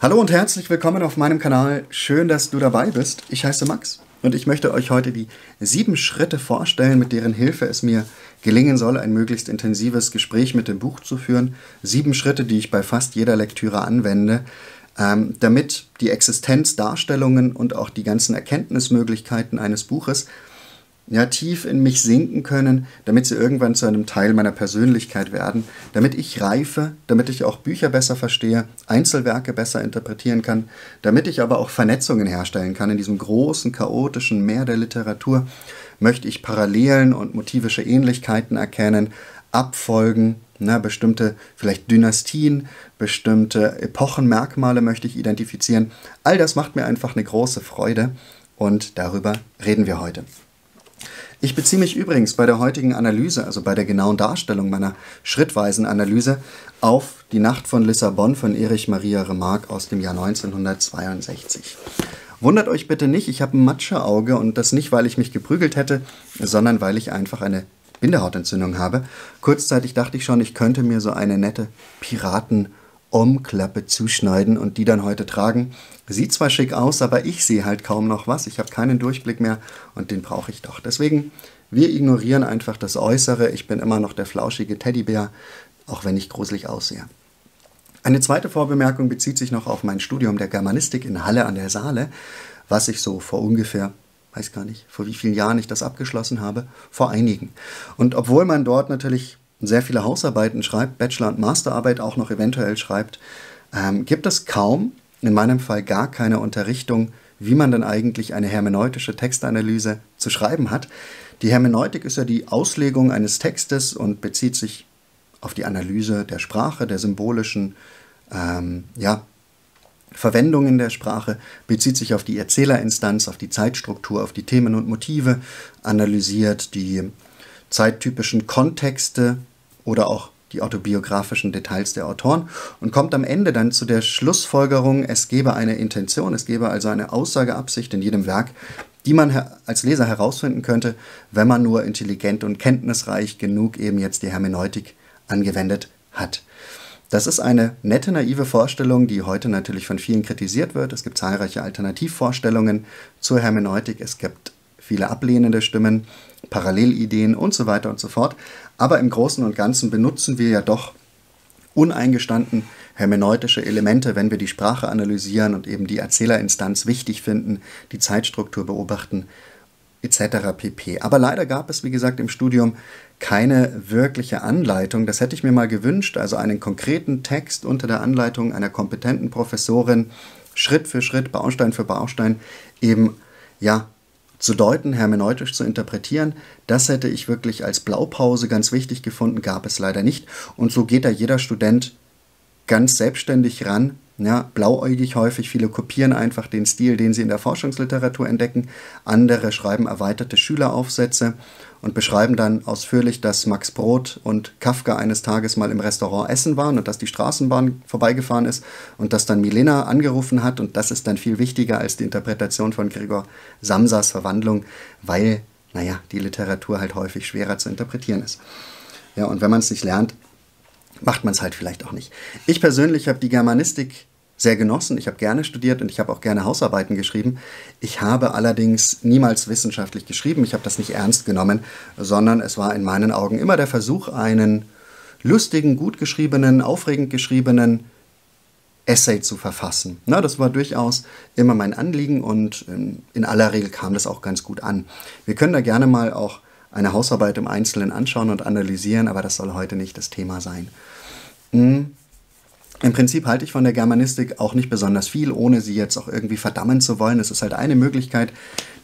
Hallo und herzlich willkommen auf meinem Kanal. Schön, dass du dabei bist. Ich heiße Max und ich möchte euch heute die sieben Schritte vorstellen, mit deren Hilfe es mir gelingen soll, ein möglichst intensives Gespräch mit dem Buch zu führen. Sieben Schritte, die ich bei fast jeder Lektüre anwende, ähm, damit die Existenzdarstellungen und auch die ganzen Erkenntnismöglichkeiten eines Buches ja, tief in mich sinken können, damit sie irgendwann zu einem Teil meiner Persönlichkeit werden, damit ich reife, damit ich auch Bücher besser verstehe, Einzelwerke besser interpretieren kann, damit ich aber auch Vernetzungen herstellen kann. In diesem großen, chaotischen Meer der Literatur möchte ich Parallelen und motivische Ähnlichkeiten erkennen, Abfolgen, na, bestimmte vielleicht Dynastien, bestimmte Epochenmerkmale möchte ich identifizieren. All das macht mir einfach eine große Freude und darüber reden wir heute. Ich beziehe mich übrigens bei der heutigen Analyse, also bei der genauen Darstellung meiner schrittweisen Analyse, auf Die Nacht von Lissabon von Erich Maria Remarque aus dem Jahr 1962. Wundert euch bitte nicht, ich habe ein Matscheauge und das nicht, weil ich mich geprügelt hätte, sondern weil ich einfach eine Bindehautentzündung habe. Kurzzeitig dachte ich schon, ich könnte mir so eine nette Piraten- Umklappe zuschneiden und die dann heute tragen. Sieht zwar schick aus, aber ich sehe halt kaum noch was. Ich habe keinen Durchblick mehr und den brauche ich doch. Deswegen, wir ignorieren einfach das Äußere. Ich bin immer noch der flauschige Teddybär, auch wenn ich gruselig aussehe. Eine zweite Vorbemerkung bezieht sich noch auf mein Studium der Germanistik in Halle an der Saale, was ich so vor ungefähr weiß gar nicht, vor wie vielen Jahren ich das abgeschlossen habe, vor einigen. Und obwohl man dort natürlich sehr viele Hausarbeiten schreibt, Bachelor- und Masterarbeit auch noch eventuell schreibt, ähm, gibt es kaum, in meinem Fall gar keine Unterrichtung, wie man dann eigentlich eine hermeneutische Textanalyse zu schreiben hat. Die Hermeneutik ist ja die Auslegung eines Textes und bezieht sich auf die Analyse der Sprache, der symbolischen ähm, ja, Verwendungen der Sprache, bezieht sich auf die Erzählerinstanz, auf die Zeitstruktur, auf die Themen und Motive, analysiert die zeittypischen Kontexte oder auch die autobiografischen Details der Autoren und kommt am Ende dann zu der Schlussfolgerung, es gebe eine Intention, es gebe also eine Aussageabsicht in jedem Werk, die man als Leser herausfinden könnte, wenn man nur intelligent und kenntnisreich genug eben jetzt die Hermeneutik angewendet hat. Das ist eine nette, naive Vorstellung, die heute natürlich von vielen kritisiert wird. Es gibt zahlreiche Alternativvorstellungen zur Hermeneutik. Es gibt viele ablehnende Stimmen, Parallelideen und so weiter und so fort. Aber im Großen und Ganzen benutzen wir ja doch uneingestanden hermeneutische Elemente, wenn wir die Sprache analysieren und eben die Erzählerinstanz wichtig finden, die Zeitstruktur beobachten etc. pp. Aber leider gab es, wie gesagt, im Studium keine wirkliche Anleitung. Das hätte ich mir mal gewünscht, also einen konkreten Text unter der Anleitung einer kompetenten Professorin, Schritt für Schritt, Baustein für Baustein, eben ja zu deuten, hermeneutisch zu interpretieren. Das hätte ich wirklich als Blaupause ganz wichtig gefunden, gab es leider nicht. Und so geht da jeder Student ganz selbstständig ran, ja, blauäugig häufig. Viele kopieren einfach den Stil, den sie in der Forschungsliteratur entdecken. Andere schreiben erweiterte Schüleraufsätze und beschreiben dann ausführlich, dass Max Brot und Kafka eines Tages mal im Restaurant essen waren und dass die Straßenbahn vorbeigefahren ist und dass dann Milena angerufen hat und das ist dann viel wichtiger als die Interpretation von Gregor Samsas Verwandlung, weil, naja, die Literatur halt häufig schwerer zu interpretieren ist. Ja, und wenn man es nicht lernt, macht man es halt vielleicht auch nicht. Ich persönlich habe die Germanistik sehr genossen. Ich habe gerne studiert und ich habe auch gerne Hausarbeiten geschrieben. Ich habe allerdings niemals wissenschaftlich geschrieben. Ich habe das nicht ernst genommen, sondern es war in meinen Augen immer der Versuch, einen lustigen, gut geschriebenen, aufregend geschriebenen Essay zu verfassen. Na, das war durchaus immer mein Anliegen und in aller Regel kam das auch ganz gut an. Wir können da gerne mal auch eine Hausarbeit im Einzelnen anschauen und analysieren, aber das soll heute nicht das Thema sein. Hm. Im Prinzip halte ich von der Germanistik auch nicht besonders viel, ohne sie jetzt auch irgendwie verdammen zu wollen. Es ist halt eine Möglichkeit,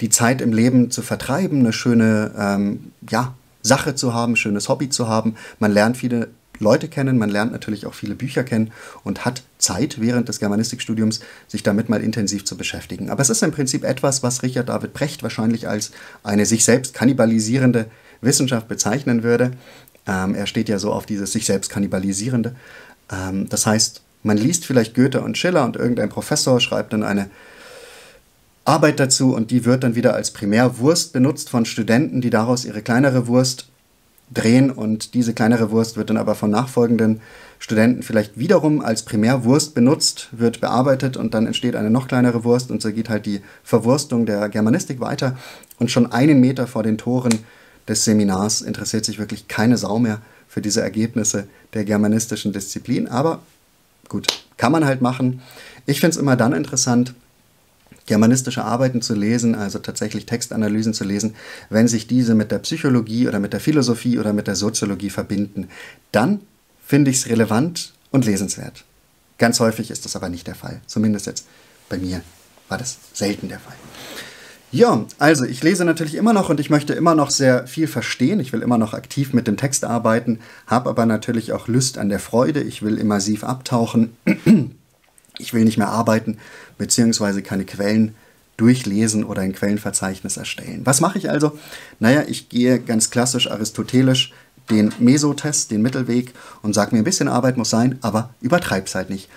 die Zeit im Leben zu vertreiben, eine schöne ähm, ja, Sache zu haben, ein schönes Hobby zu haben. Man lernt viele Leute kennen, man lernt natürlich auch viele Bücher kennen und hat Zeit während des Germanistikstudiums, sich damit mal intensiv zu beschäftigen. Aber es ist im Prinzip etwas, was Richard David Brecht wahrscheinlich als eine sich selbst kannibalisierende Wissenschaft bezeichnen würde. Ähm, er steht ja so auf dieses sich selbst kannibalisierende. Ähm, das heißt, man liest vielleicht Goethe und Schiller und irgendein Professor schreibt dann eine Arbeit dazu und die wird dann wieder als Primärwurst benutzt von Studenten, die daraus ihre kleinere Wurst drehen und diese kleinere Wurst wird dann aber von nachfolgenden Studenten vielleicht wiederum als Primärwurst benutzt, wird bearbeitet und dann entsteht eine noch kleinere Wurst und so geht halt die Verwurstung der Germanistik weiter und schon einen Meter vor den Toren des Seminars interessiert sich wirklich keine Sau mehr für diese Ergebnisse der germanistischen Disziplin, aber gut, kann man halt machen. Ich finde es immer dann interessant, germanistische Arbeiten zu lesen, also tatsächlich Textanalysen zu lesen, wenn sich diese mit der Psychologie oder mit der Philosophie oder mit der Soziologie verbinden. Dann finde ich es relevant und lesenswert. Ganz häufig ist das aber nicht der Fall. Zumindest jetzt bei mir war das selten der Fall. Ja, also ich lese natürlich immer noch und ich möchte immer noch sehr viel verstehen. Ich will immer noch aktiv mit dem Text arbeiten, habe aber natürlich auch Lust an der Freude. Ich will immersiv abtauchen. Ich will nicht mehr arbeiten, beziehungsweise keine Quellen durchlesen oder ein Quellenverzeichnis erstellen. Was mache ich also? Naja, ich gehe ganz klassisch aristotelisch den Mesotest, den Mittelweg und sage mir, ein bisschen Arbeit muss sein, aber übertreib's halt nicht.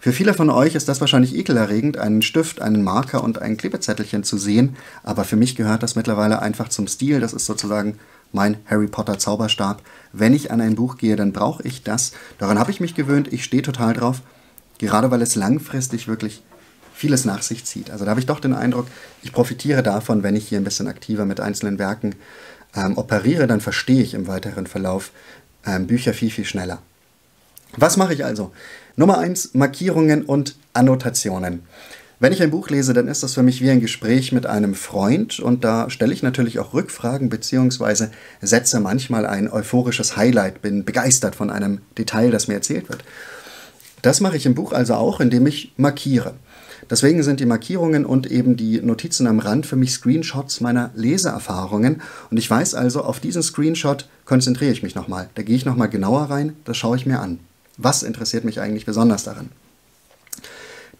Für viele von euch ist das wahrscheinlich ekelerregend, einen Stift, einen Marker und ein Klebezettelchen zu sehen, aber für mich gehört das mittlerweile einfach zum Stil. Das ist sozusagen mein Harry Potter Zauberstab. Wenn ich an ein Buch gehe, dann brauche ich das. Daran habe ich mich gewöhnt, ich stehe total drauf, gerade weil es langfristig wirklich vieles nach sich zieht. Also da habe ich doch den Eindruck, ich profitiere davon, wenn ich hier ein bisschen aktiver mit einzelnen Werken ähm, operiere, dann verstehe ich im weiteren Verlauf ähm, Bücher viel, viel schneller. Was mache ich also? Nummer eins Markierungen und Annotationen. Wenn ich ein Buch lese, dann ist das für mich wie ein Gespräch mit einem Freund und da stelle ich natürlich auch Rückfragen bzw. setze manchmal ein euphorisches Highlight, bin begeistert von einem Detail, das mir erzählt wird. Das mache ich im Buch also auch, indem ich markiere. Deswegen sind die Markierungen und eben die Notizen am Rand für mich Screenshots meiner Leseerfahrungen. Und ich weiß also, auf diesen Screenshot konzentriere ich mich nochmal. Da gehe ich nochmal genauer rein, das schaue ich mir an. Was interessiert mich eigentlich besonders daran?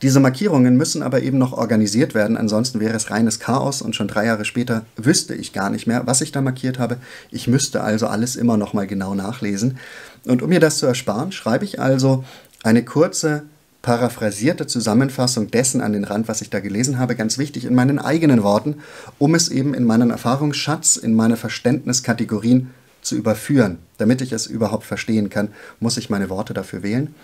Diese Markierungen müssen aber eben noch organisiert werden, ansonsten wäre es reines Chaos und schon drei Jahre später wüsste ich gar nicht mehr, was ich da markiert habe. Ich müsste also alles immer noch mal genau nachlesen. Und um mir das zu ersparen, schreibe ich also eine kurze paraphrasierte Zusammenfassung dessen an den Rand, was ich da gelesen habe, ganz wichtig in meinen eigenen Worten, um es eben in meinen Erfahrungsschatz, in meine Verständniskategorien zu überführen. Damit ich es überhaupt verstehen kann, muss ich meine Worte dafür wählen.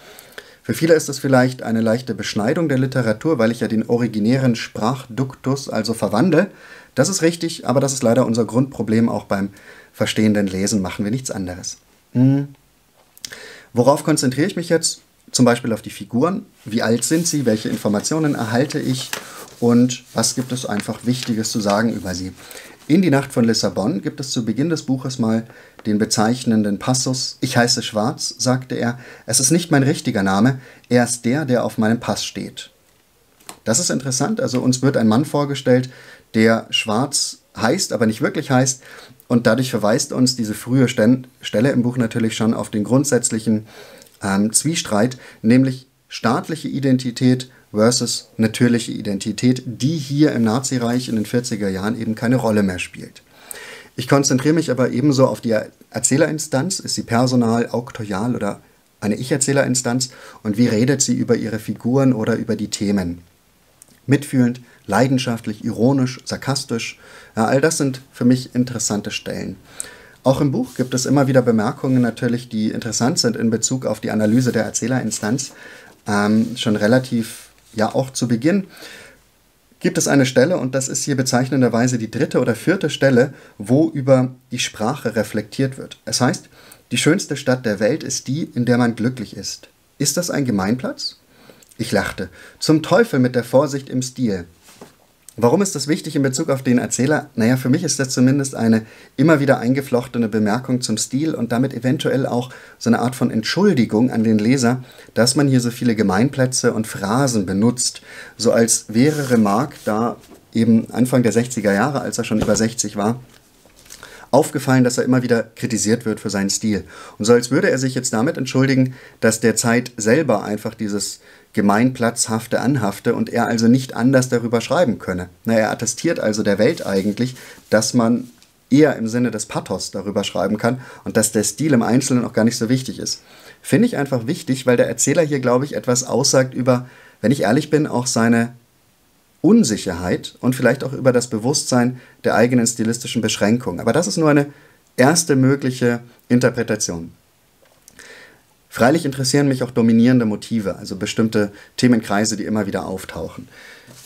Für viele ist es vielleicht eine leichte Beschneidung der Literatur, weil ich ja den originären Sprachduktus also verwandle. Das ist richtig, aber das ist leider unser Grundproblem. Auch beim verstehenden Lesen machen wir nichts anderes. Hm. Worauf konzentriere ich mich jetzt? Zum Beispiel auf die Figuren. Wie alt sind sie? Welche Informationen erhalte ich? Und was gibt es einfach Wichtiges zu sagen über sie? In die Nacht von Lissabon gibt es zu Beginn des Buches mal den bezeichnenden Passus Ich heiße Schwarz, sagte er. Es ist nicht mein richtiger Name, er ist der, der auf meinem Pass steht. Das ist interessant. Also uns wird ein Mann vorgestellt, der Schwarz heißt, aber nicht wirklich heißt. Und dadurch verweist uns diese frühe Stelle im Buch natürlich schon auf den grundsätzlichen ähm, Zwiestreit, nämlich staatliche Identität versus natürliche Identität, die hier im Nazireich in den 40er Jahren eben keine Rolle mehr spielt. Ich konzentriere mich aber ebenso auf die Erzählerinstanz. Ist sie personal, auktorial oder eine Ich-Erzählerinstanz? Und wie redet sie über ihre Figuren oder über die Themen? Mitfühlend, leidenschaftlich, ironisch, sarkastisch. Ja, all das sind für mich interessante Stellen. Auch im Buch gibt es immer wieder Bemerkungen natürlich, die interessant sind in Bezug auf die Analyse der Erzählerinstanz. Ähm, schon relativ, ja auch zu Beginn gibt es eine Stelle, und das ist hier bezeichnenderweise die dritte oder vierte Stelle, wo über die Sprache reflektiert wird. Es heißt, die schönste Stadt der Welt ist die, in der man glücklich ist. Ist das ein Gemeinplatz? Ich lachte. Zum Teufel mit der Vorsicht im Stil. Warum ist das wichtig in Bezug auf den Erzähler? Naja, für mich ist das zumindest eine immer wieder eingeflochtene Bemerkung zum Stil und damit eventuell auch so eine Art von Entschuldigung an den Leser, dass man hier so viele Gemeinplätze und Phrasen benutzt, so als wäre Remarque da eben Anfang der 60er Jahre, als er schon über 60 war, aufgefallen, dass er immer wieder kritisiert wird für seinen Stil. Und so als würde er sich jetzt damit entschuldigen, dass der Zeit selber einfach dieses gemeinplatzhafte anhafte und er also nicht anders darüber schreiben könne. Na, er attestiert also der Welt eigentlich, dass man eher im Sinne des Pathos darüber schreiben kann und dass der Stil im Einzelnen auch gar nicht so wichtig ist. Finde ich einfach wichtig, weil der Erzähler hier, glaube ich, etwas aussagt über, wenn ich ehrlich bin, auch seine Unsicherheit und vielleicht auch über das Bewusstsein der eigenen stilistischen Beschränkung. Aber das ist nur eine erste mögliche Interpretation. Freilich interessieren mich auch dominierende Motive, also bestimmte Themenkreise, die immer wieder auftauchen.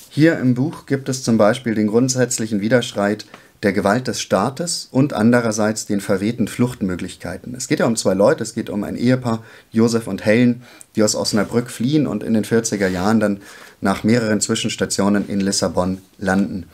Hier im Buch gibt es zum Beispiel den grundsätzlichen Widerstreit der Gewalt des Staates und andererseits den verwehten Fluchtmöglichkeiten. Es geht ja um zwei Leute, es geht um ein Ehepaar, Josef und Helen, die aus Osnabrück fliehen und in den 40er Jahren dann nach mehreren Zwischenstationen in Lissabon landen.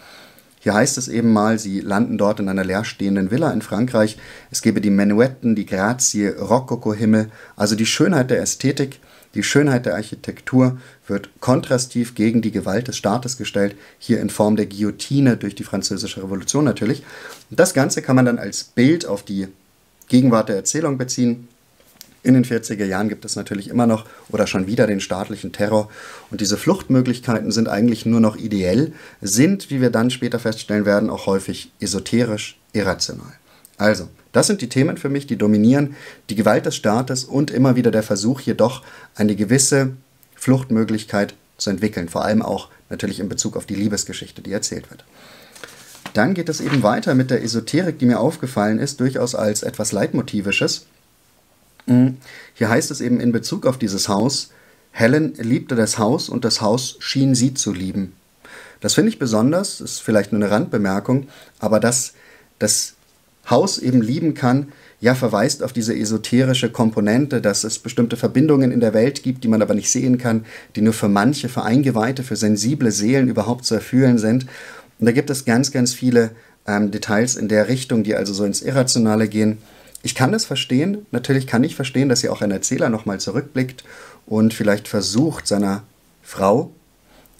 Hier heißt es eben mal, sie landen dort in einer leerstehenden Villa in Frankreich. Es gebe die Menuetten, die Grazie, Rokoko-Himmel, also die Schönheit der Ästhetik, die Schönheit der Architektur wird kontrastiv gegen die Gewalt des Staates gestellt, hier in Form der Guillotine durch die Französische Revolution natürlich. Und das Ganze kann man dann als Bild auf die Gegenwart der Erzählung beziehen. In den 40er Jahren gibt es natürlich immer noch oder schon wieder den staatlichen Terror. Und diese Fluchtmöglichkeiten sind eigentlich nur noch ideell, sind, wie wir dann später feststellen werden, auch häufig esoterisch irrational. Also, das sind die Themen für mich, die dominieren, die Gewalt des Staates und immer wieder der Versuch, jedoch eine gewisse Fluchtmöglichkeit zu entwickeln, vor allem auch natürlich in Bezug auf die Liebesgeschichte, die erzählt wird. Dann geht es eben weiter mit der Esoterik, die mir aufgefallen ist, durchaus als etwas Leitmotivisches. Hm, hier heißt es eben in Bezug auf dieses Haus, Helen liebte das Haus und das Haus schien sie zu lieben. Das finde ich besonders, ist vielleicht nur eine Randbemerkung, aber dass das Haus eben lieben kann, ja verweist auf diese esoterische Komponente, dass es bestimmte Verbindungen in der Welt gibt, die man aber nicht sehen kann, die nur für manche, für Eingeweihte, für sensible Seelen überhaupt zu erfüllen sind. Und da gibt es ganz, ganz viele ähm, Details in der Richtung, die also so ins Irrationale gehen. Ich kann das verstehen, natürlich kann ich verstehen, dass hier auch ein Erzähler nochmal zurückblickt und vielleicht versucht, seiner Frau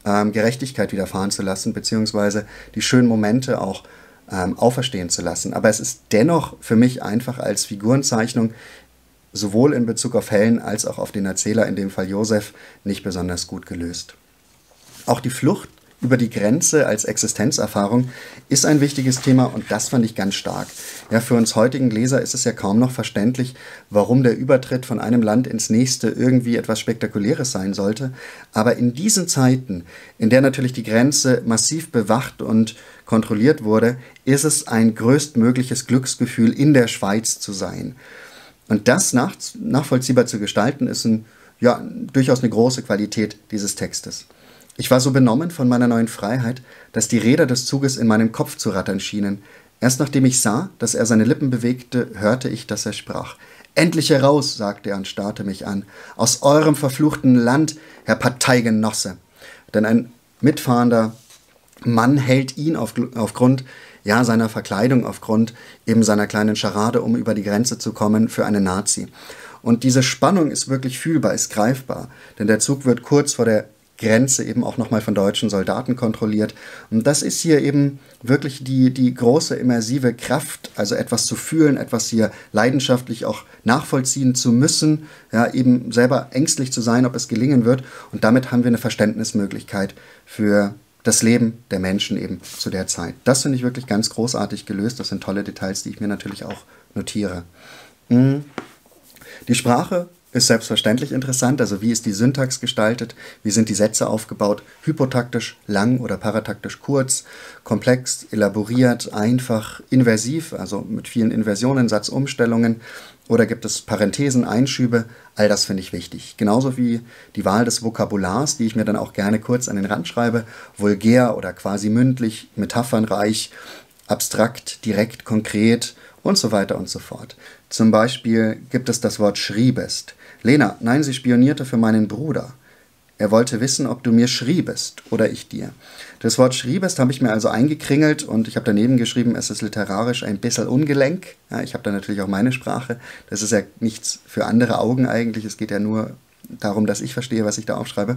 ähm, Gerechtigkeit widerfahren zu lassen, beziehungsweise die schönen Momente auch ähm, auferstehen zu lassen. Aber es ist dennoch für mich einfach als Figurenzeichnung sowohl in Bezug auf Helen als auch auf den Erzähler, in dem Fall Josef, nicht besonders gut gelöst. Auch die Flucht über die Grenze als Existenzerfahrung ist ein wichtiges Thema und das fand ich ganz stark. Ja, für uns heutigen Leser ist es ja kaum noch verständlich, warum der Übertritt von einem Land ins nächste irgendwie etwas Spektakuläres sein sollte. Aber in diesen Zeiten, in der natürlich die Grenze massiv bewacht und kontrolliert wurde, ist es ein größtmögliches Glücksgefühl, in der Schweiz zu sein. Und das nach, nachvollziehbar zu gestalten, ist ein, ja, durchaus eine große Qualität dieses Textes. Ich war so benommen von meiner neuen Freiheit, dass die Räder des Zuges in meinem Kopf zu rattern schienen. Erst nachdem ich sah, dass er seine Lippen bewegte, hörte ich, dass er sprach. Endlich heraus, sagte er und starrte mich an. Aus eurem verfluchten Land, Herr Parteigenosse. Denn ein mitfahrender Mann hält ihn auf, aufgrund ja, seiner Verkleidung, aufgrund eben seiner kleinen Scharade, um über die Grenze zu kommen, für einen Nazi. Und diese Spannung ist wirklich fühlbar, ist greifbar. Denn der Zug wird kurz vor der Grenze eben auch nochmal von deutschen Soldaten kontrolliert. Und das ist hier eben wirklich die, die große immersive Kraft, also etwas zu fühlen, etwas hier leidenschaftlich auch nachvollziehen zu müssen, ja, eben selber ängstlich zu sein, ob es gelingen wird. Und damit haben wir eine Verständnismöglichkeit für das Leben der Menschen eben zu der Zeit. Das finde ich wirklich ganz großartig gelöst. Das sind tolle Details, die ich mir natürlich auch notiere. Hm. Die Sprache ist selbstverständlich interessant. Also wie ist die Syntax gestaltet? Wie sind die Sätze aufgebaut? Hypotaktisch lang oder parataktisch kurz, komplex, elaboriert, einfach, inversiv, also mit vielen Inversionen, Satzumstellungen. Oder gibt es Parenthesen, Einschübe? All das finde ich wichtig. Genauso wie die Wahl des Vokabulars, die ich mir dann auch gerne kurz an den Rand schreibe. Vulgär oder quasi mündlich, metaphernreich, abstrakt, direkt, konkret und so weiter und so fort. Zum Beispiel gibt es das Wort schriebest. Lena, nein, sie spionierte für meinen Bruder. Er wollte wissen, ob du mir schriebest oder ich dir. Das Wort schriebest habe ich mir also eingekringelt und ich habe daneben geschrieben, es ist literarisch ein bisschen ungelenk. Ja, ich habe da natürlich auch meine Sprache. Das ist ja nichts für andere Augen eigentlich. Es geht ja nur darum, dass ich verstehe, was ich da aufschreibe.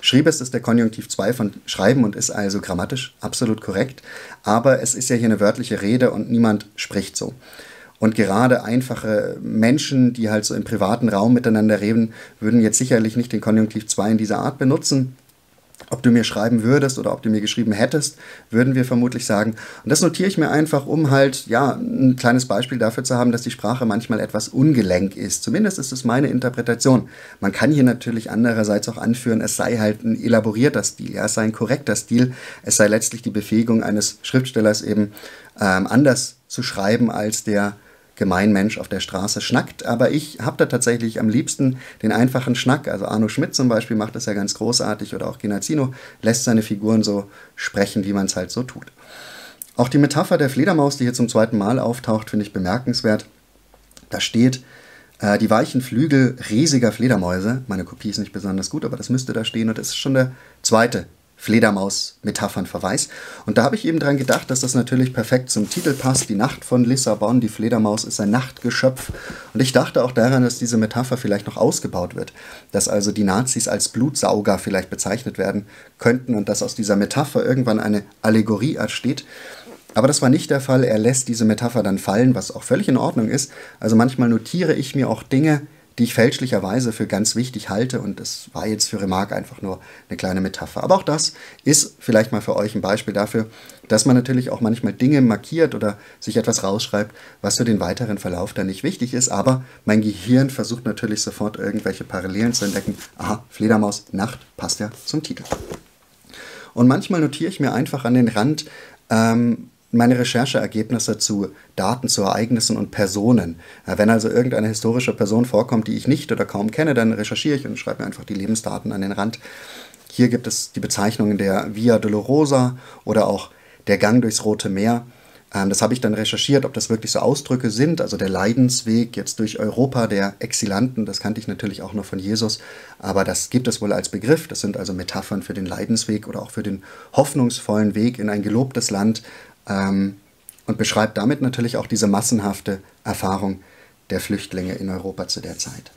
Schriebest ist der Konjunktiv 2 von schreiben und ist also grammatisch absolut korrekt. Aber es ist ja hier eine wörtliche Rede und niemand spricht so. Und gerade einfache Menschen, die halt so im privaten Raum miteinander reden, würden jetzt sicherlich nicht den Konjunktiv 2 in dieser Art benutzen. Ob du mir schreiben würdest oder ob du mir geschrieben hättest, würden wir vermutlich sagen. Und das notiere ich mir einfach, um halt, ja, ein kleines Beispiel dafür zu haben, dass die Sprache manchmal etwas ungelenk ist. Zumindest ist es meine Interpretation. Man kann hier natürlich andererseits auch anführen, es sei halt ein elaborierter Stil, ja, es sei ein korrekter Stil, es sei letztlich die Befähigung eines Schriftstellers eben ähm, anders zu schreiben als der Gemeinmensch auf der Straße schnackt. Aber ich habe da tatsächlich am liebsten den einfachen Schnack. Also Arno Schmidt zum Beispiel macht das ja ganz großartig oder auch Ginazino lässt seine Figuren so sprechen, wie man es halt so tut. Auch die Metapher der Fledermaus, die hier zum zweiten Mal auftaucht, finde ich bemerkenswert. Da steht, äh, die weichen Flügel riesiger Fledermäuse. Meine Kopie ist nicht besonders gut, aber das müsste da stehen. Und das ist schon der zweite Fledermaus-Metaphernverweis. Und da habe ich eben dran gedacht, dass das natürlich perfekt zum Titel passt. Die Nacht von Lissabon, die Fledermaus ist ein Nachtgeschöpf. Und ich dachte auch daran, dass diese Metapher vielleicht noch ausgebaut wird. Dass also die Nazis als Blutsauger vielleicht bezeichnet werden könnten und dass aus dieser Metapher irgendwann eine Allegorie entsteht. Aber das war nicht der Fall. Er lässt diese Metapher dann fallen, was auch völlig in Ordnung ist. Also manchmal notiere ich mir auch Dinge, die ich fälschlicherweise für ganz wichtig halte. Und das war jetzt für Remarque einfach nur eine kleine Metapher. Aber auch das ist vielleicht mal für euch ein Beispiel dafür, dass man natürlich auch manchmal Dinge markiert oder sich etwas rausschreibt, was für den weiteren Verlauf dann nicht wichtig ist. Aber mein Gehirn versucht natürlich sofort irgendwelche Parallelen zu entdecken. Aha, Fledermaus, Nacht passt ja zum Titel. Und manchmal notiere ich mir einfach an den Rand, ähm, meine Rechercheergebnisse zu Daten, zu Ereignissen und Personen. Wenn also irgendeine historische Person vorkommt, die ich nicht oder kaum kenne, dann recherchiere ich und schreibe mir einfach die Lebensdaten an den Rand. Hier gibt es die Bezeichnungen der Via Dolorosa oder auch der Gang durchs Rote Meer. Ähm, das habe ich dann recherchiert, ob das wirklich so Ausdrücke sind, also der Leidensweg jetzt durch Europa der Exilanten, das kannte ich natürlich auch noch von Jesus, aber das gibt es wohl als Begriff, das sind also Metaphern für den Leidensweg oder auch für den hoffnungsvollen Weg in ein gelobtes Land, ähm, und beschreibt damit natürlich auch diese massenhafte Erfahrung der Flüchtlinge in Europa zu der Zeit.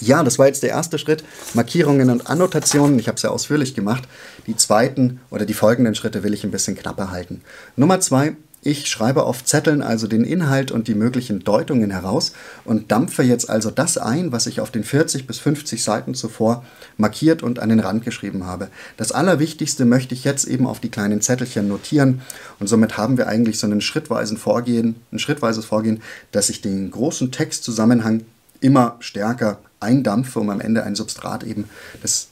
Ja, das war jetzt der erste Schritt. Markierungen und Annotationen. Ich habe es ja ausführlich gemacht. Die zweiten oder die folgenden Schritte will ich ein bisschen knapper halten. Nummer zwei, ich schreibe auf Zetteln also den Inhalt und die möglichen Deutungen heraus und dampfe jetzt also das ein, was ich auf den 40 bis 50 Seiten zuvor markiert und an den Rand geschrieben habe. Das Allerwichtigste möchte ich jetzt eben auf die kleinen Zettelchen notieren und somit haben wir eigentlich so einen schrittweisen Vorgehen, ein schrittweises Vorgehen, dass ich den großen Textzusammenhang immer stärker eindampfe, um am Ende ein Substrat eben des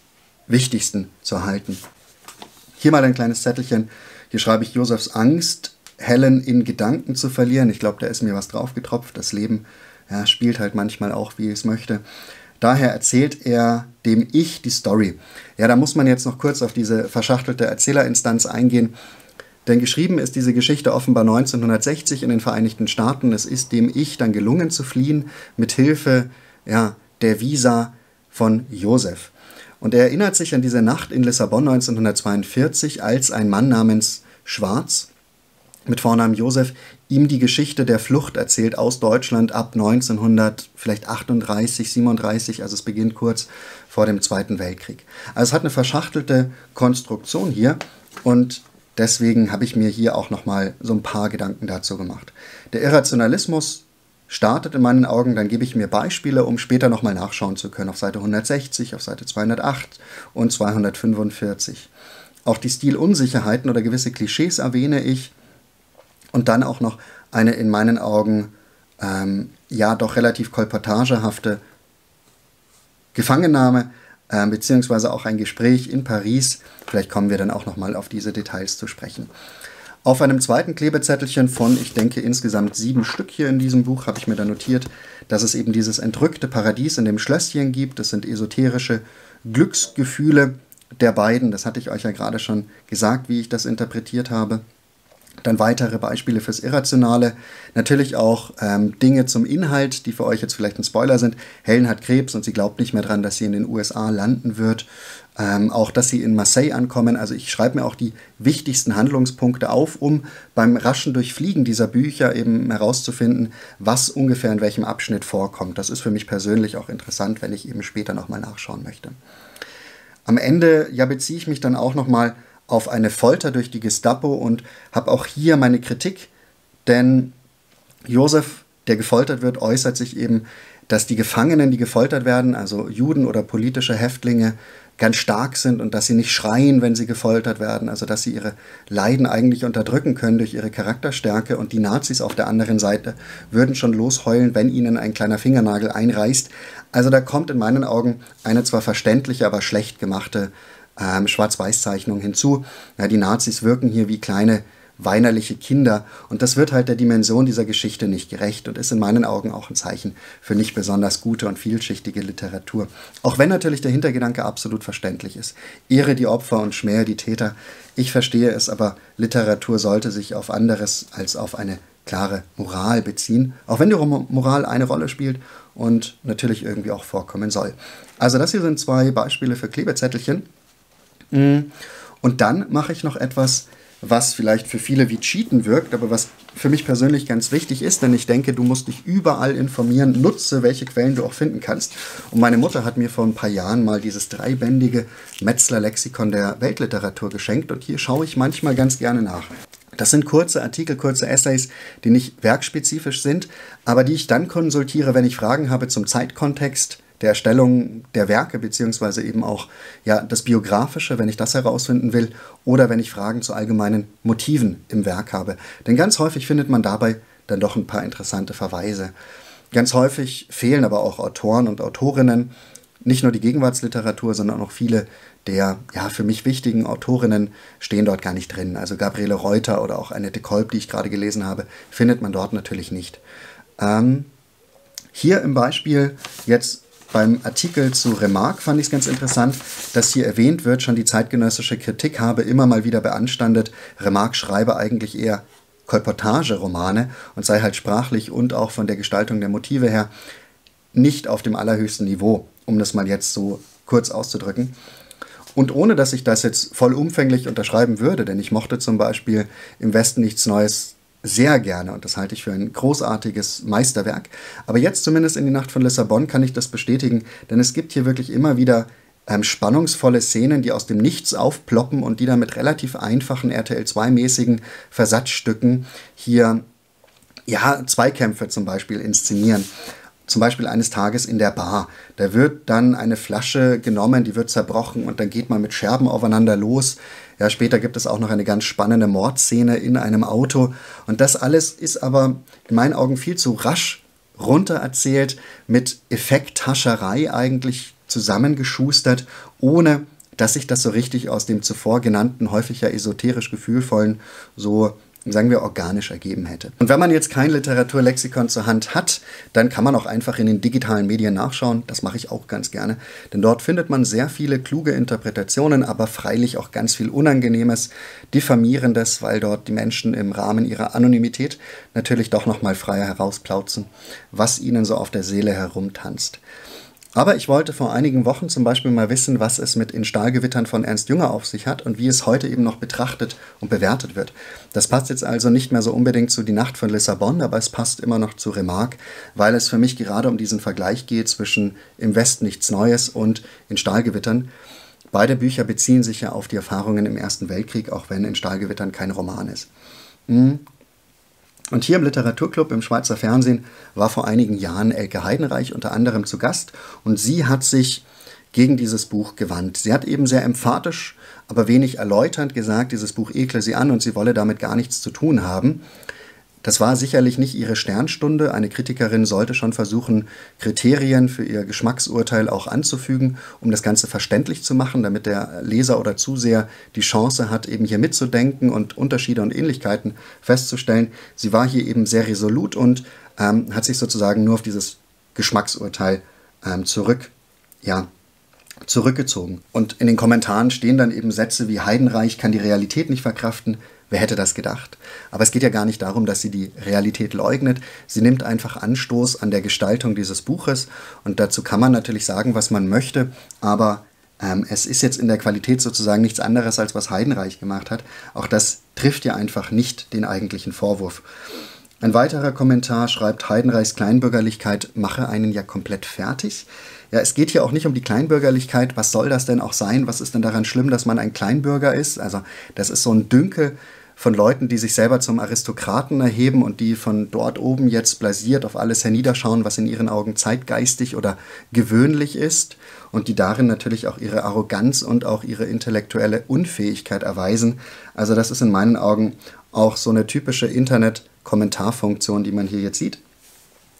Wichtigsten zu erhalten. Hier mal ein kleines Zettelchen. Hier schreibe ich Josefs Angst Helen in Gedanken zu verlieren. Ich glaube, da ist mir was draufgetropft. Das Leben ja, spielt halt manchmal auch, wie es möchte. Daher erzählt er dem Ich die Story. Ja, da muss man jetzt noch kurz auf diese verschachtelte Erzählerinstanz eingehen. Denn geschrieben ist diese Geschichte offenbar 1960 in den Vereinigten Staaten. Es ist dem Ich dann gelungen zu fliehen mit Hilfe ja, der Visa von Josef. Und er erinnert sich an diese Nacht in Lissabon 1942, als ein Mann namens Schwarz mit Vornamen Josef ihm die Geschichte der Flucht erzählt aus Deutschland ab 1900, vielleicht 38, 37, also es beginnt kurz vor dem Zweiten Weltkrieg. Also es hat eine verschachtelte Konstruktion hier und deswegen habe ich mir hier auch nochmal so ein paar Gedanken dazu gemacht. Der Irrationalismus startet in meinen Augen, dann gebe ich mir Beispiele, um später nochmal nachschauen zu können, auf Seite 160, auf Seite 208 und 245. Auch die Stilunsicherheiten oder gewisse Klischees erwähne ich, und dann auch noch eine in meinen Augen ähm, ja doch relativ kolportagehafte Gefangennahme, äh, beziehungsweise auch ein Gespräch in Paris. Vielleicht kommen wir dann auch nochmal auf diese Details zu sprechen. Auf einem zweiten Klebezettelchen von, ich denke, insgesamt sieben Stück hier in diesem Buch habe ich mir da notiert, dass es eben dieses entrückte Paradies in dem Schlösschen gibt. Das sind esoterische Glücksgefühle der beiden. Das hatte ich euch ja gerade schon gesagt, wie ich das interpretiert habe. Dann weitere Beispiele fürs Irrationale. Natürlich auch ähm, Dinge zum Inhalt, die für euch jetzt vielleicht ein Spoiler sind. Helen hat Krebs und sie glaubt nicht mehr dran, dass sie in den USA landen wird. Ähm, auch, dass sie in Marseille ankommen. Also ich schreibe mir auch die wichtigsten Handlungspunkte auf, um beim raschen Durchfliegen dieser Bücher eben herauszufinden, was ungefähr in welchem Abschnitt vorkommt. Das ist für mich persönlich auch interessant, wenn ich eben später nochmal nachschauen möchte. Am Ende ja, beziehe ich mich dann auch nochmal auf eine Folter durch die Gestapo und habe auch hier meine Kritik, denn Josef, der gefoltert wird, äußert sich eben, dass die Gefangenen, die gefoltert werden, also Juden oder politische Häftlinge, ganz stark sind und dass sie nicht schreien, wenn sie gefoltert werden, also dass sie ihre Leiden eigentlich unterdrücken können durch ihre Charakterstärke und die Nazis auf der anderen Seite würden schon losheulen, wenn ihnen ein kleiner Fingernagel einreißt. Also da kommt in meinen Augen eine zwar verständliche, aber schlecht gemachte ähm, Schwarz-Weiß-Zeichnung hinzu. Ja, die Nazis wirken hier wie kleine weinerliche Kinder. Und das wird halt der Dimension dieser Geschichte nicht gerecht und ist in meinen Augen auch ein Zeichen für nicht besonders gute und vielschichtige Literatur. Auch wenn natürlich der Hintergedanke absolut verständlich ist. Ehre die Opfer und schmähe die Täter. Ich verstehe es, aber Literatur sollte sich auf anderes als auf eine klare Moral beziehen, auch wenn die Moral eine Rolle spielt und natürlich irgendwie auch vorkommen soll. Also das hier sind zwei Beispiele für Klebezettelchen. Mm. Und dann mache ich noch etwas, was vielleicht für viele wie Cheaten wirkt, aber was für mich persönlich ganz wichtig ist, denn ich denke, du musst dich überall informieren, nutze, welche Quellen du auch finden kannst. Und meine Mutter hat mir vor ein paar Jahren mal dieses dreibändige Metzler-Lexikon der Weltliteratur geschenkt und hier schaue ich manchmal ganz gerne nach. Das sind kurze Artikel, kurze Essays, die nicht werkspezifisch sind, aber die ich dann konsultiere, wenn ich Fragen habe zum Zeitkontext, der Erstellung der Werke, beziehungsweise eben auch ja, das Biografische, wenn ich das herausfinden will, oder wenn ich Fragen zu allgemeinen Motiven im Werk habe. Denn ganz häufig findet man dabei dann doch ein paar interessante Verweise. Ganz häufig fehlen aber auch Autoren und Autorinnen, nicht nur die Gegenwartsliteratur, sondern auch viele der ja, für mich wichtigen Autorinnen stehen dort gar nicht drin. Also Gabriele Reuter oder auch Annette Kolb, die ich gerade gelesen habe, findet man dort natürlich nicht. Ähm, hier im Beispiel jetzt beim Artikel zu Remarque fand ich es ganz interessant, dass hier erwähnt wird, schon die zeitgenössische Kritik habe immer mal wieder beanstandet, Remarque schreibe eigentlich eher Kolportage-Romane und sei halt sprachlich und auch von der Gestaltung der Motive her nicht auf dem allerhöchsten Niveau, um das mal jetzt so kurz auszudrücken. Und ohne dass ich das jetzt vollumfänglich unterschreiben würde, denn ich mochte zum Beispiel im Westen nichts Neues sehr gerne und das halte ich für ein großartiges Meisterwerk. Aber jetzt zumindest in die Nacht von Lissabon kann ich das bestätigen, denn es gibt hier wirklich immer wieder ähm, spannungsvolle Szenen, die aus dem Nichts aufploppen und die dann mit relativ einfachen RTL 2-mäßigen Versatzstücken hier ja, Zweikämpfe zum Beispiel inszenieren zum Beispiel eines Tages in der Bar. Da wird dann eine Flasche genommen, die wird zerbrochen und dann geht man mit Scherben aufeinander los. Ja, später gibt es auch noch eine ganz spannende Mordszene in einem Auto. Und das alles ist aber in meinen Augen viel zu rasch runtererzählt, mit Effekthascherei eigentlich zusammengeschustert, ohne dass sich das so richtig aus dem zuvor genannten, häufig ja esoterisch gefühlvollen, so sagen wir, organisch ergeben hätte. Und wenn man jetzt kein Literaturlexikon zur Hand hat, dann kann man auch einfach in den digitalen Medien nachschauen. Das mache ich auch ganz gerne. Denn dort findet man sehr viele kluge Interpretationen, aber freilich auch ganz viel Unangenehmes, Diffamierendes, weil dort die Menschen im Rahmen ihrer Anonymität natürlich doch nochmal freier herausplauzen, was ihnen so auf der Seele herumtanzt. Aber ich wollte vor einigen Wochen zum Beispiel mal wissen, was es mit In Stahlgewittern von Ernst Jünger auf sich hat und wie es heute eben noch betrachtet und bewertet wird. Das passt jetzt also nicht mehr so unbedingt zu Die Nacht von Lissabon, aber es passt immer noch zu Remarque, weil es für mich gerade um diesen Vergleich geht zwischen Im Westen nichts Neues und In Stahlgewittern. Beide Bücher beziehen sich ja auf die Erfahrungen im Ersten Weltkrieg, auch wenn In Stahlgewittern kein Roman ist. Hm. Und hier im Literaturclub im Schweizer Fernsehen war vor einigen Jahren Elke Heidenreich unter anderem zu Gast und sie hat sich gegen dieses Buch gewandt. Sie hat eben sehr emphatisch, aber wenig erläuternd gesagt, dieses Buch ekle sie an und sie wolle damit gar nichts zu tun haben. Das war sicherlich nicht ihre Sternstunde. Eine Kritikerin sollte schon versuchen, Kriterien für ihr Geschmacksurteil auch anzufügen, um das Ganze verständlich zu machen, damit der Leser oder Zuseher die Chance hat, eben hier mitzudenken und Unterschiede und Ähnlichkeiten festzustellen. Sie war hier eben sehr resolut und ähm, hat sich sozusagen nur auf dieses Geschmacksurteil ähm, zurück, ja, zurückgezogen. Und in den Kommentaren stehen dann eben Sätze wie Heidenreich kann die Realität nicht verkraften, Wer hätte das gedacht? Aber es geht ja gar nicht darum, dass sie die Realität leugnet. Sie nimmt einfach Anstoß an der Gestaltung dieses Buches. Und dazu kann man natürlich sagen, was man möchte. Aber ähm, es ist jetzt in der Qualität sozusagen nichts anderes, als was Heidenreich gemacht hat. Auch das trifft ja einfach nicht den eigentlichen Vorwurf. Ein weiterer Kommentar schreibt, Heidenreichs Kleinbürgerlichkeit mache einen ja komplett fertig. Ja, es geht hier auch nicht um die Kleinbürgerlichkeit. Was soll das denn auch sein? Was ist denn daran schlimm, dass man ein Kleinbürger ist? Also, das ist so ein Dünkel von Leuten, die sich selber zum Aristokraten erheben und die von dort oben jetzt blasiert auf alles herniederschauen, was in ihren Augen zeitgeistig oder gewöhnlich ist und die darin natürlich auch ihre Arroganz und auch ihre intellektuelle Unfähigkeit erweisen. Also das ist in meinen Augen auch so eine typische Internet-Kommentarfunktion, die man hier jetzt sieht.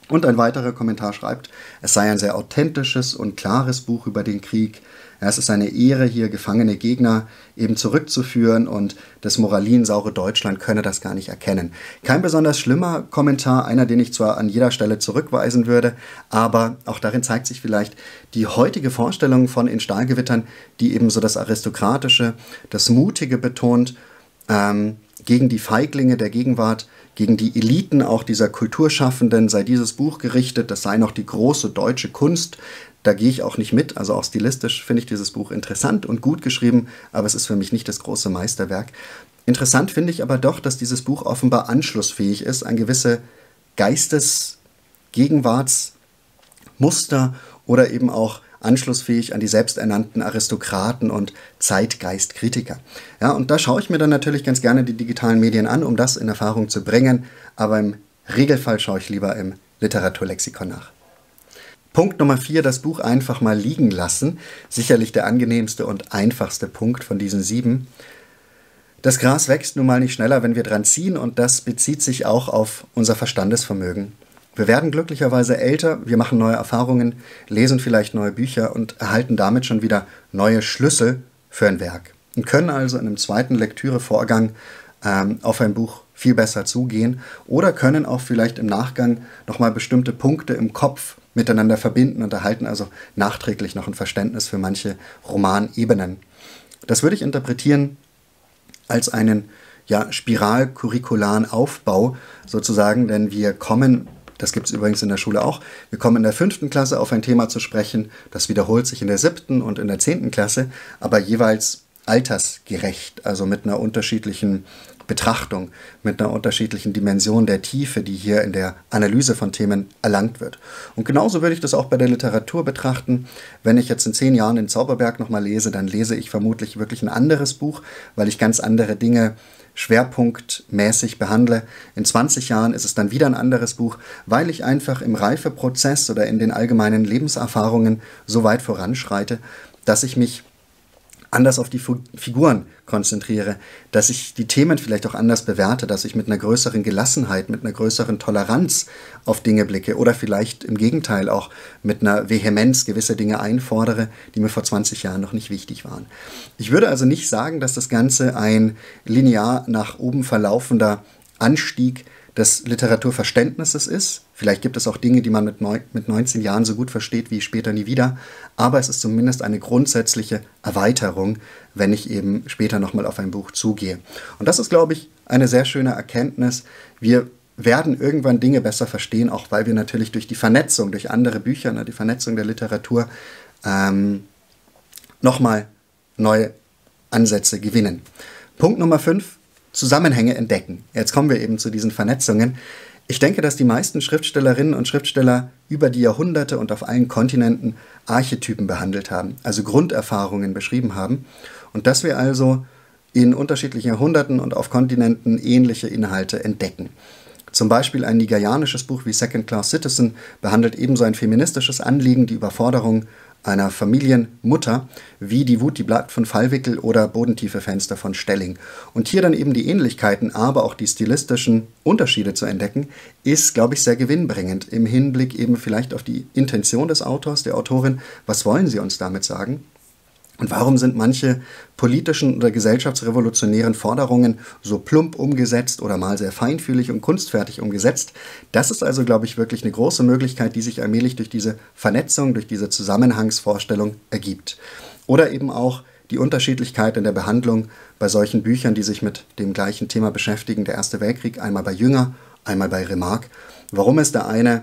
Und ein weiterer Kommentar schreibt, es sei ein sehr authentisches und klares Buch über den Krieg. Es ist eine Ehre, hier gefangene Gegner eben zurückzuführen und das moralinsaure Deutschland könne das gar nicht erkennen. Kein besonders schlimmer Kommentar, einer, den ich zwar an jeder Stelle zurückweisen würde, aber auch darin zeigt sich vielleicht die heutige Vorstellung von in Stahlgewittern, die eben so das Aristokratische, das Mutige betont, ähm, gegen die Feiglinge der Gegenwart gegen die Eliten auch dieser Kulturschaffenden sei dieses Buch gerichtet, das sei noch die große deutsche Kunst. Da gehe ich auch nicht mit, also auch stilistisch finde ich dieses Buch interessant und gut geschrieben, aber es ist für mich nicht das große Meisterwerk. Interessant finde ich aber doch, dass dieses Buch offenbar anschlussfähig ist an gewisse Geistesgegenwartsmuster oder eben auch anschlussfähig an die selbsternannten Aristokraten und Zeitgeistkritiker. Ja, und da schaue ich mir dann natürlich ganz gerne die digitalen Medien an, um das in Erfahrung zu bringen, aber im Regelfall schaue ich lieber im Literaturlexikon nach. Punkt Nummer vier, das Buch einfach mal liegen lassen. Sicherlich der angenehmste und einfachste Punkt von diesen sieben. Das Gras wächst nun mal nicht schneller, wenn wir dran ziehen, und das bezieht sich auch auf unser Verstandesvermögen. Wir werden glücklicherweise älter, wir machen neue Erfahrungen, lesen vielleicht neue Bücher und erhalten damit schon wieder neue Schlüssel für ein Werk und können also in einem zweiten Lektürevorgang ähm, auf ein Buch viel besser zugehen oder können auch vielleicht im Nachgang nochmal bestimmte Punkte im Kopf miteinander verbinden und erhalten also nachträglich noch ein Verständnis für manche Romanebenen. Das würde ich interpretieren als einen ja, spiralkurrikularen Aufbau sozusagen, denn wir kommen das gibt es übrigens in der Schule auch. Wir kommen in der fünften Klasse auf ein Thema zu sprechen. Das wiederholt sich in der siebten und in der zehnten Klasse, aber jeweils altersgerecht, also mit einer unterschiedlichen Betrachtung, mit einer unterschiedlichen Dimension der Tiefe, die hier in der Analyse von Themen erlangt wird. Und genauso würde ich das auch bei der Literatur betrachten. Wenn ich jetzt in zehn Jahren den Zauberberg nochmal lese, dann lese ich vermutlich wirklich ein anderes Buch, weil ich ganz andere Dinge schwerpunktmäßig behandle. In 20 Jahren ist es dann wieder ein anderes Buch, weil ich einfach im Reifeprozess oder in den allgemeinen Lebenserfahrungen so weit voranschreite, dass ich mich anders auf die Figuren konzentriere, dass ich die Themen vielleicht auch anders bewerte, dass ich mit einer größeren Gelassenheit, mit einer größeren Toleranz auf Dinge blicke oder vielleicht im Gegenteil auch mit einer Vehemenz gewisse Dinge einfordere, die mir vor 20 Jahren noch nicht wichtig waren. Ich würde also nicht sagen, dass das Ganze ein linear nach oben verlaufender Anstieg des Literaturverständnisses ist. Vielleicht gibt es auch Dinge, die man mit, neun, mit 19 Jahren so gut versteht wie später nie wieder, aber es ist zumindest eine grundsätzliche Erweiterung, wenn ich eben später nochmal auf ein Buch zugehe. Und das ist, glaube ich, eine sehr schöne Erkenntnis. Wir werden irgendwann Dinge besser verstehen, auch weil wir natürlich durch die Vernetzung, durch andere Bücher, ne, die Vernetzung der Literatur, ähm, nochmal neue Ansätze gewinnen. Punkt Nummer 5, Zusammenhänge entdecken. Jetzt kommen wir eben zu diesen Vernetzungen. Ich denke, dass die meisten Schriftstellerinnen und Schriftsteller über die Jahrhunderte und auf allen Kontinenten Archetypen behandelt haben, also Grunderfahrungen beschrieben haben, und dass wir also in unterschiedlichen Jahrhunderten und auf Kontinenten ähnliche Inhalte entdecken. Zum Beispiel ein nigerianisches Buch wie Second Class Citizen behandelt ebenso ein feministisches Anliegen, die Überforderung einer Familienmutter, wie Die Wut, die bleibt von Fallwickel oder Bodentiefe Fenster von Stelling. Und hier dann eben die Ähnlichkeiten, aber auch die stilistischen Unterschiede zu entdecken, ist, glaube ich, sehr gewinnbringend im Hinblick eben vielleicht auf die Intention des Autors, der Autorin. Was wollen sie uns damit sagen? Und warum sind manche politischen oder gesellschaftsrevolutionären Forderungen so plump umgesetzt oder mal sehr feinfühlig und kunstfertig umgesetzt? Das ist also, glaube ich, wirklich eine große Möglichkeit, die sich allmählich durch diese Vernetzung, durch diese Zusammenhangsvorstellung ergibt. Oder eben auch die Unterschiedlichkeit in der Behandlung bei solchen Büchern, die sich mit dem gleichen Thema beschäftigen, der Erste Weltkrieg, einmal bei Jünger, einmal bei Remarque. Warum ist der eine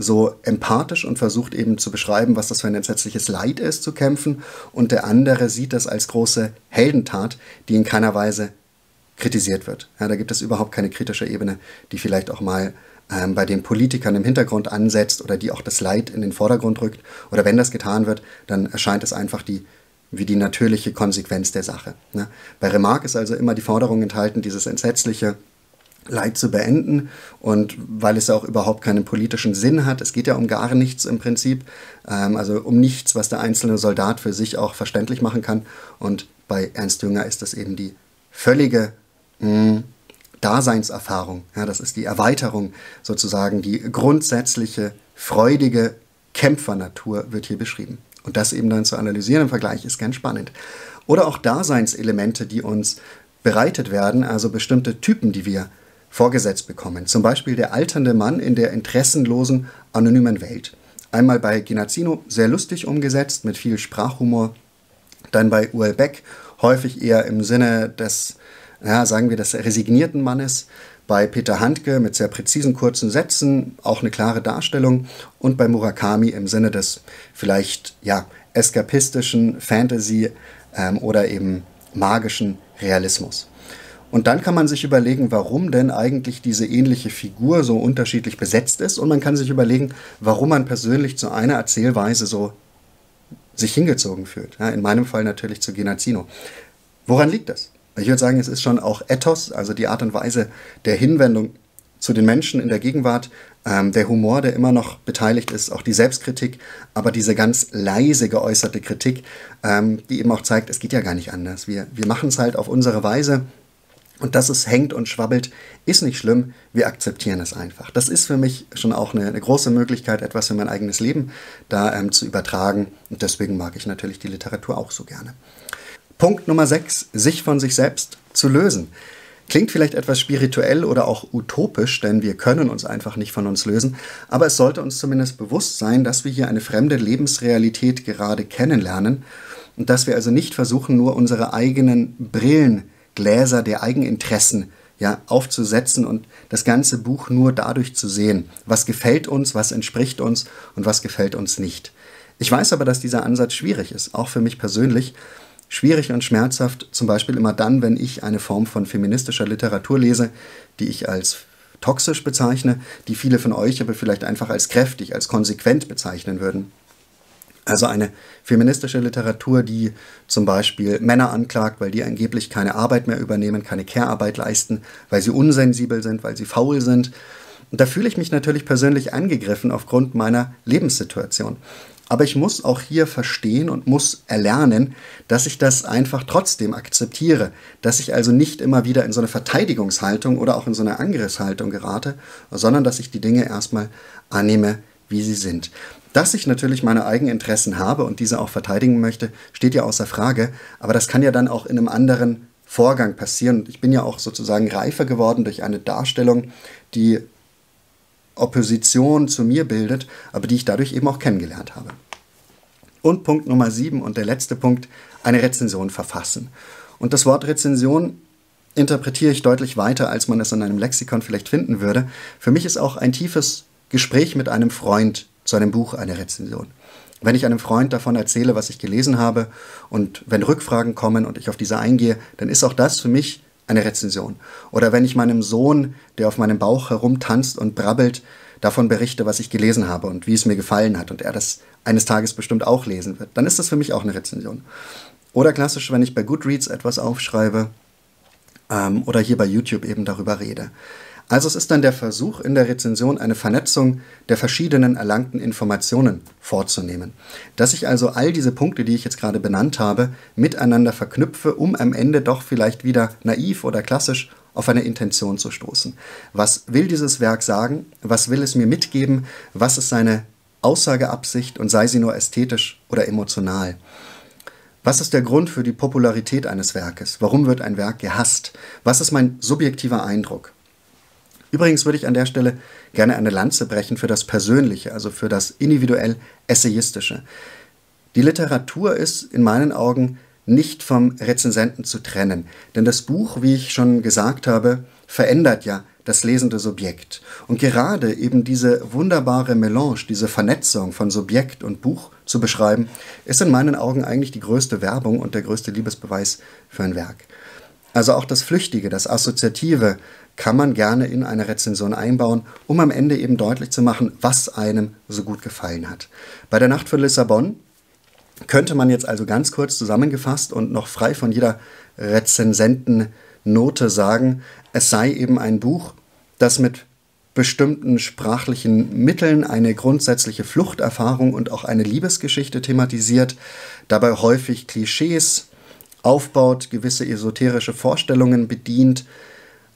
so empathisch und versucht eben zu beschreiben, was das für ein entsetzliches Leid ist, zu kämpfen. Und der andere sieht das als große Heldentat, die in keiner Weise kritisiert wird. Ja, da gibt es überhaupt keine kritische Ebene, die vielleicht auch mal ähm, bei den Politikern im Hintergrund ansetzt oder die auch das Leid in den Vordergrund rückt. Oder wenn das getan wird, dann erscheint es einfach die, wie die natürliche Konsequenz der Sache. Ne? Bei Remarque ist also immer die Forderung enthalten, dieses entsetzliche Leid zu beenden und weil es auch überhaupt keinen politischen Sinn hat. Es geht ja um gar nichts im Prinzip, ähm, also um nichts, was der einzelne Soldat für sich auch verständlich machen kann. Und bei Ernst Jünger ist das eben die völlige mh, hm, Daseinserfahrung. Ja, das ist die Erweiterung sozusagen, die grundsätzliche, freudige Kämpfernatur wird hier beschrieben. Und das eben dann zu analysieren im Vergleich ist ganz spannend. Oder auch Daseinselemente, die uns bereitet werden, also bestimmte Typen, die wir vorgesetzt bekommen. Zum Beispiel der alternde Mann in der interessenlosen, anonymen Welt. Einmal bei Genazzino sehr lustig umgesetzt, mit viel Sprachhumor. Dann bei Uel Beck häufig eher im Sinne des, ja, sagen wir, des resignierten Mannes. Bei Peter Handke mit sehr präzisen kurzen Sätzen, auch eine klare Darstellung. Und bei Murakami im Sinne des vielleicht ja, eskapistischen Fantasy ähm, oder eben magischen Realismus. Und dann kann man sich überlegen, warum denn eigentlich diese ähnliche Figur so unterschiedlich besetzt ist. Und man kann sich überlegen, warum man persönlich zu einer Erzählweise so sich hingezogen fühlt. Ja, in meinem Fall natürlich zu Genazzino. Woran liegt das? Ich würde sagen, es ist schon auch Ethos, also die Art und Weise der Hinwendung zu den Menschen in der Gegenwart, ähm, der Humor, der immer noch beteiligt ist, auch die Selbstkritik, aber diese ganz leise geäußerte Kritik, ähm, die eben auch zeigt, es geht ja gar nicht anders. Wir, wir machen es halt auf unsere Weise und dass es hängt und schwabbelt, ist nicht schlimm. Wir akzeptieren es einfach. Das ist für mich schon auch eine, eine große Möglichkeit, etwas für mein eigenes Leben da ähm, zu übertragen. Und deswegen mag ich natürlich die Literatur auch so gerne. Punkt Nummer 6. Sich von sich selbst zu lösen. Klingt vielleicht etwas spirituell oder auch utopisch, denn wir können uns einfach nicht von uns lösen, aber es sollte uns zumindest bewusst sein, dass wir hier eine fremde Lebensrealität gerade kennenlernen und dass wir also nicht versuchen, nur unsere eigenen Brillen Gläser der Eigeninteressen ja, aufzusetzen und das ganze Buch nur dadurch zu sehen, was gefällt uns, was entspricht uns und was gefällt uns nicht. Ich weiß aber, dass dieser Ansatz schwierig ist, auch für mich persönlich. Schwierig und schmerzhaft, zum Beispiel immer dann, wenn ich eine Form von feministischer Literatur lese, die ich als toxisch bezeichne, die viele von euch aber vielleicht einfach als kräftig, als konsequent bezeichnen würden. Also eine feministische Literatur, die zum Beispiel Männer anklagt, weil die angeblich keine Arbeit mehr übernehmen, keine Care-Arbeit leisten, weil sie unsensibel sind, weil sie faul sind. Und da fühle ich mich natürlich persönlich angegriffen aufgrund meiner Lebenssituation. Aber ich muss auch hier verstehen und muss erlernen, dass ich das einfach trotzdem akzeptiere, dass ich also nicht immer wieder in so eine Verteidigungshaltung oder auch in so eine Angriffshaltung gerate, sondern dass ich die Dinge erstmal annehme, wie sie sind. Dass ich natürlich meine eigenen Interessen habe und diese auch verteidigen möchte, steht ja außer Frage. Aber das kann ja dann auch in einem anderen Vorgang passieren. Ich bin ja auch sozusagen reifer geworden durch eine Darstellung, die Opposition zu mir bildet, aber die ich dadurch eben auch kennengelernt habe. Und Punkt Nummer sieben und der letzte Punkt, eine Rezension verfassen. Und das Wort Rezension interpretiere ich deutlich weiter, als man es in einem Lexikon vielleicht finden würde. Für mich ist auch ein tiefes Gespräch mit einem Freund zu einem Buch eine Rezension. Wenn ich einem Freund davon erzähle, was ich gelesen habe und wenn Rückfragen kommen und ich auf diese eingehe, dann ist auch das für mich eine Rezension. Oder wenn ich meinem Sohn, der auf meinem Bauch herumtanzt und brabbelt, davon berichte, was ich gelesen habe und wie es mir gefallen hat und er das eines Tages bestimmt auch lesen wird, dann ist das für mich auch eine Rezension. Oder klassisch, wenn ich bei Goodreads etwas aufschreibe ähm, oder hier bei YouTube eben darüber rede. Also es ist dann der Versuch in der Rezension eine Vernetzung der verschiedenen erlangten Informationen vorzunehmen. Dass ich also all diese Punkte, die ich jetzt gerade benannt habe, miteinander verknüpfe, um am Ende doch vielleicht wieder naiv oder klassisch auf eine Intention zu stoßen. Was will dieses Werk sagen? Was will es mir mitgeben? Was ist seine Aussageabsicht und sei sie nur ästhetisch oder emotional? Was ist der Grund für die Popularität eines Werkes? Warum wird ein Werk gehasst? Was ist mein subjektiver Eindruck? Übrigens würde ich an der Stelle gerne eine Lanze brechen für das Persönliche, also für das individuell Essayistische. Die Literatur ist in meinen Augen nicht vom Rezensenten zu trennen, denn das Buch, wie ich schon gesagt habe, verändert ja das lesende Subjekt. Und gerade eben diese wunderbare Melange, diese Vernetzung von Subjekt und Buch zu beschreiben, ist in meinen Augen eigentlich die größte Werbung und der größte Liebesbeweis für ein Werk. Also auch das Flüchtige, das Assoziative kann man gerne in eine Rezension einbauen, um am Ende eben deutlich zu machen, was einem so gut gefallen hat. Bei der Nacht von Lissabon könnte man jetzt also ganz kurz zusammengefasst und noch frei von jeder Rezensentennote sagen, es sei eben ein Buch, das mit bestimmten sprachlichen Mitteln eine grundsätzliche Fluchterfahrung und auch eine Liebesgeschichte thematisiert, dabei häufig Klischees aufbaut, gewisse esoterische Vorstellungen bedient,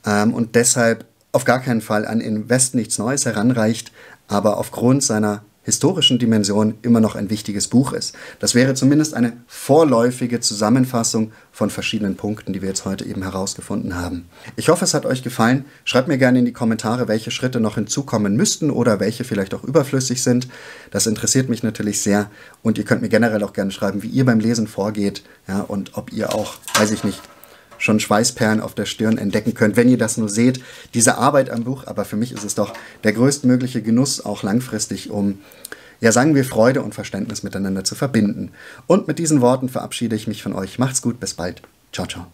ähm, und deshalb auf gar keinen Fall an Invest nichts Neues heranreicht, aber aufgrund seiner historischen Dimension immer noch ein wichtiges Buch ist. Das wäre zumindest eine vorläufige Zusammenfassung von verschiedenen Punkten, die wir jetzt heute eben herausgefunden haben. Ich hoffe, es hat euch gefallen. Schreibt mir gerne in die Kommentare, welche Schritte noch hinzukommen müssten oder welche vielleicht auch überflüssig sind. Das interessiert mich natürlich sehr und ihr könnt mir generell auch gerne schreiben, wie ihr beim Lesen vorgeht ja, und ob ihr auch, weiß ich nicht, schon Schweißperlen auf der Stirn entdecken könnt, wenn ihr das nur seht. Diese Arbeit am Buch, aber für mich ist es doch der größtmögliche Genuss, auch langfristig, um, ja, sagen wir, Freude und Verständnis miteinander zu verbinden. Und mit diesen Worten verabschiede ich mich von euch. Macht's gut, bis bald. Ciao, ciao.